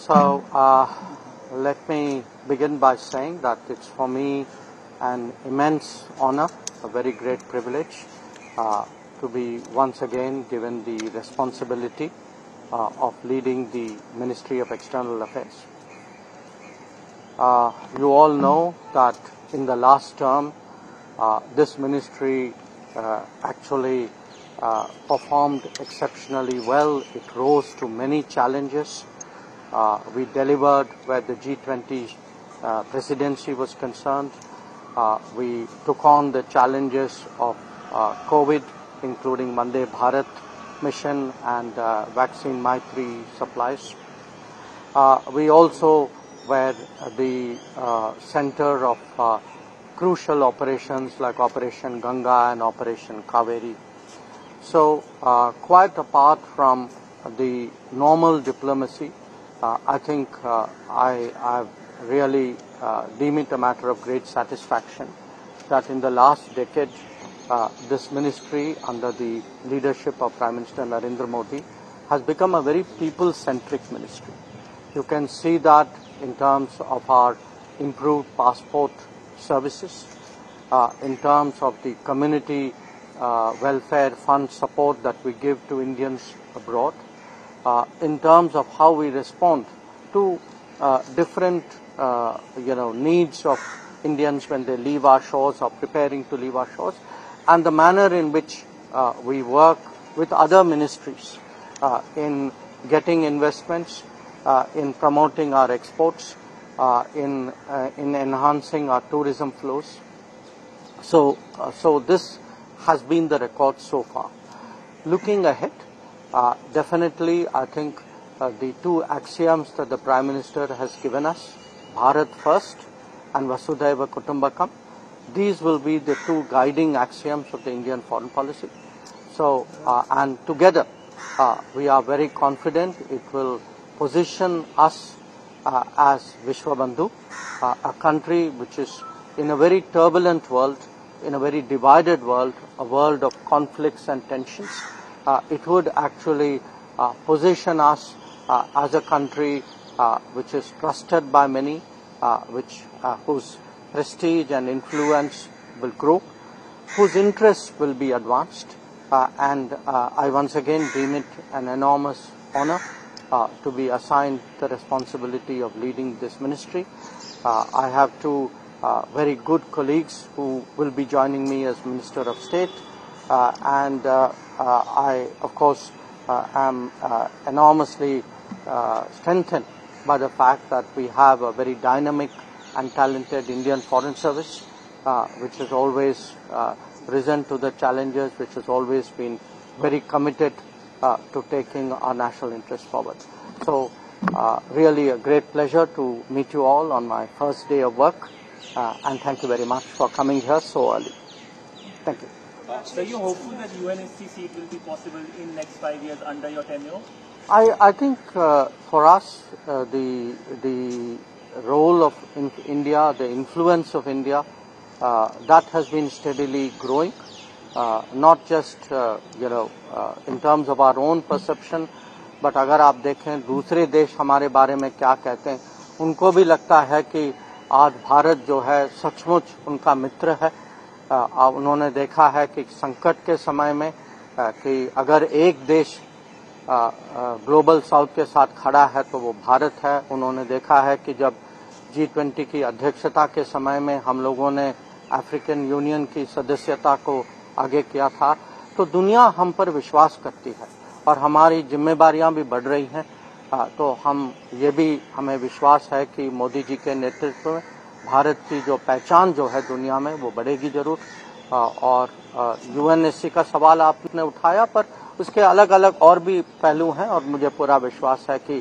So, uh, let me begin by saying that it's for me an immense honor, a very great privilege uh, to be once again given the responsibility uh, of leading the Ministry of External Affairs. Uh, you all know that in the last term, uh, this ministry uh, actually performed exceptionally well. It rose to many challenges. Uh, we delivered where the G20 uh, presidency was concerned. Uh, we took on the challenges of uh, COVID, including Mande Bharat mission and uh, vaccine Maitri supplies. Uh, we also were the center of crucial operations like Operation Ganga and Operation Kaveri. So, quite apart from the normal diplomacy, I think uh, I have really uh, deem it a matter of great satisfaction that in the last decade, uh, this ministry under the leadership of Prime Minister Narendra Modi has become a very people-centric ministry. You can see that in terms of our improved passport services, uh, in terms of the community uh, welfare fund support that we give to Indians abroad, uh, in terms of how we respond to uh, different uh, you know needs of Indians when they leave our shores or preparing to leave our shores, and the manner in which uh, we work with other ministries uh, in getting investments, uh, in promoting our exports, in in enhancing our tourism flows. So, so this has been the record so far. Looking ahead, uh, definitely, I think uh, the two axioms that the Prime Minister has given us, Bharat first and Vasudhaiva Kutumbakam, these will be the two guiding axioms of the Indian foreign policy. So, uh, and together, uh, we are very confident it will position us uh, as Vishwabandhu, uh, a country which is in a very turbulent world, in a very divided world, a world of conflicts and tensions. Uh, it would actually uh, position us uh, as a country which is trusted by many, which whose prestige and influence will grow, whose interests will be advanced, and I once again deem it an enormous honor uh, to be assigned the responsibility of leading this ministry. Uh, I have two uh, very good colleagues who will be joining me as Minister of State, and uh, uh, I, of course, uh, am uh, enormously uh, strengthened by the fact that we have a very dynamic and talented Indian Foreign Service, uh, which has always uh, risen to the challenges, which has always been very committed uh, to taking our national interests forward. So, uh, really a great pleasure to meet you all on my first day of work, uh, and thank you very much for coming here so early. Thank you. Uh, so you hopeful that UNSC seat will be possible in next five years under your tenure? I, I think uh, for us, uh, the, the role of in India, the influence of India, uh, that has been steadily growing, uh, not just, uh, you know, uh, in terms of our own perception, but अगर आप देखें दूसरे देश हमारे बारे में क्या कहते हैं उनको भी लगता है कि आज भारत जो है सचमुच उनका मित्र है अ, उन्होंने देखा है कि संकट के समय में कि अगर एक देश ग्लोबल साउथ के साथ खड़ा है तो वो भारत है। उन्होंने देखा है कि जब जी ट्वेंटी की अध्यक्षता के समय में हम लोगों ने अफ्रीकन यूनियन की सदस्यता को आगे किया था तो दुनिया हम पर विश्वास करती है और हमारी जिम्मेदारियाँ भी बढ़ रही हैं। तो हम, ये भी हमें विश्वास है कि मोदी जी के नेतृत्व में भारत की जो पहचान जो है दुनिया में वो बढ़ेगी ज़रूर। और यूएनएससी का सवाल आपने उठाया पर उसके अलग अलग और भी पहलू हैं और मुझे पूरा विश्वास है कि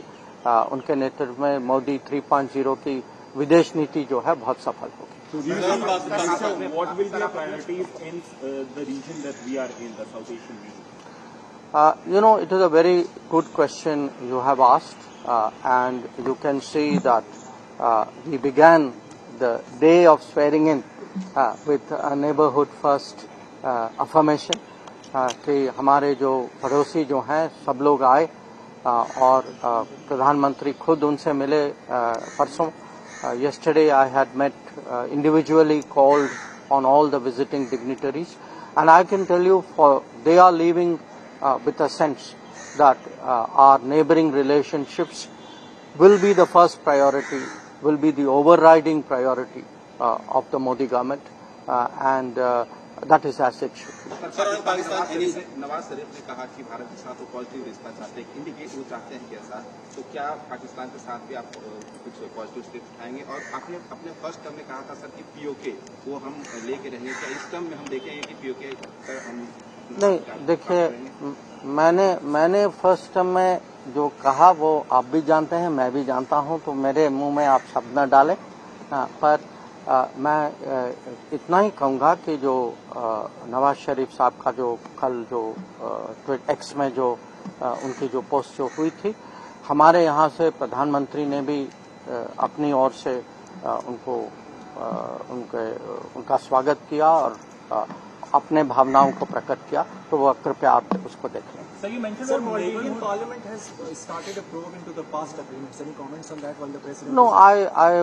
उनके नेतृत्व में मोदी 3.0 की विदेश नीति जो है बहुत सफल होगी। You know it is a very good question you have asked and you can see that we began the day of swearing in uh, with a neighborhood first uh, affirmation uh, कि हमारे जो पड़ोसी जो हैं सब लोग आए अ, और अ, प्रधानमंत्री खुद उनसे मिले अ, परसों yesterday I had met uh, individually called on all the visiting dignitaries and I can tell you for they are leaving uh, with a sense that uh, our neighboring relationships will be the first priority, will be the overriding priority uh, of the Modi government uh, and uh, that is as it should. Sir Nawaz Sharif ने कहा कि भारत के साथ वो positive रिश्ता चाहते हैं। Indicate वो चाहते हैं कैसा तो क्या पाकिस्तान के साथ भी आप कुछ पॉजिटिव स्टेप उठाएँगे? और आपने अपने फ़र्स्ट टर्म में कहा था सर कि पीओके वो हम लेके रहेंगे। क्या इस टर्म में हम देखेंगे कि पीओके हम नहीं देखिए मैंने मैंने फ़र्स्ट में जो कहा वो आप भी जानते हैं मैं भी जानता हूँ तो मेरे मुँह में आप शब्द न डालें। हाँ, पर आ, मैं आ, इतना ही कहूँगा कि जो नवाज़ शरीफ साहब का जो कल जो ट्वीट एक्स में जो आ, उनकी जो पोस्ट जो हुई थी हमारे यहाँ से प्रधानमंत्री ने भी अपनी ओर से उनको उनके उनका स्वागत किया और अपने भावनाओं को प्रकट किया तो वह कृपया आप उसको देख लें। No I I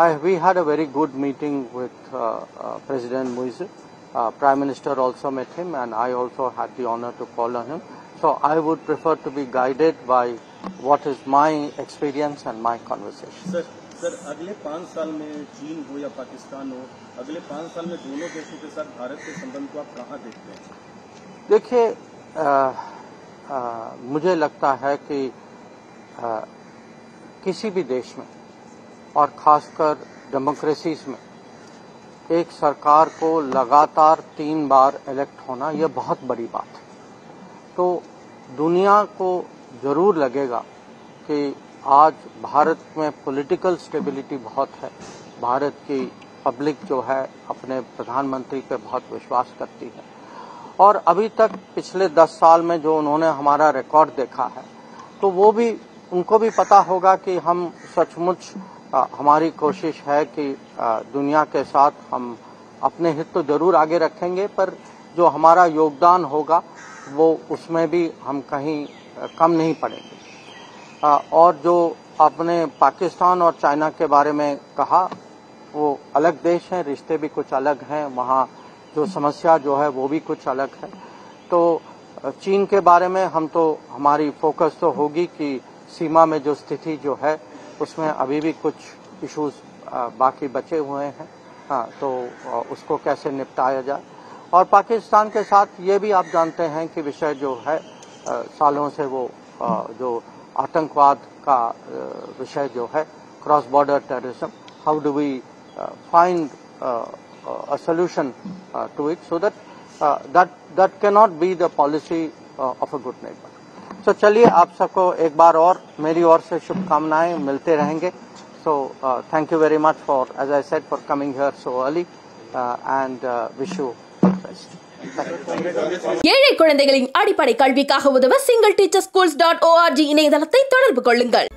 I we had a very good meeting with president Muizzu prime minister also met him and I also had the honour to call him so I would prefer to be guided by what is my experience and my conversation sir अगले पाँच साल में चीन हो या पाकिस्तान हो अगले पाँच साल में दोनों देशों के साथ भारत के संबंध को आप कहाँ देखते हैं? देखिए मुझे लगता है कि अ, किसी भी देश में और खासकर डेमोक्रेसीज में एक सरकार को लगातार तीन बार इलेक्ट होना यह बहुत बड़ी बात है। तो दुनिया को ज़रूर लगेगा कि आज भारत में पॉलिटिकल स्टेबिलिटी बहुत है। भारत की पब्लिक जो है अपने प्रधानमंत्री पे बहुत विश्वास करती है। और अभी तक पिछले दस साल में जो उन्होंने हमारा रिकॉर्ड देखा है तो वो भी उनको भी पता होगा कि हम सचमुच हमारी कोशिश है कि अ, दुनिया के साथ हम अपने हित तो ज़रूर आगे रखेंगे पर जो हमारा योगदान होगा वो उसमें भी हम कहीं कम नहीं पड़ेंगे। और जो आपने पाकिस्तान और चाइना के बारे में कहा, वो अलग देश हैं, रिश्ते भी कुछ अलग हैं, वहाँ जो समस्या जो है वो भी कुछ अलग है। तो चीन के बारे में हम तो हमारी फोकस तो होगी कि सीमा में जो स्थिति जो है, उसमें अभी भी कुछ इश्यूज़ बाकी बचे हुए हैं। हाँ तो उसको कैसे निपटाया जाए। और पाकिस्तान के साथ ये भी आप जानते हैं कि विषय जो है सालों से वो जो आतंकवाद का विषय जो है cross border terrorism how do we find a solution to it so that that that can not be the policy of a good neighbour तो चलिए, आप सबको एक बार और, मेरी ओर से शुभकामनाएँ, मिलते रहेंगे। So thank you very much for as I said for coming here so early and wish you best ஏழை குழந்தைகளின் அடிப்படை கல்விக்காக உதவ single teacher schools dot ORG இணையதளத்தை தொடர்பு கொள்ளுங்கள்.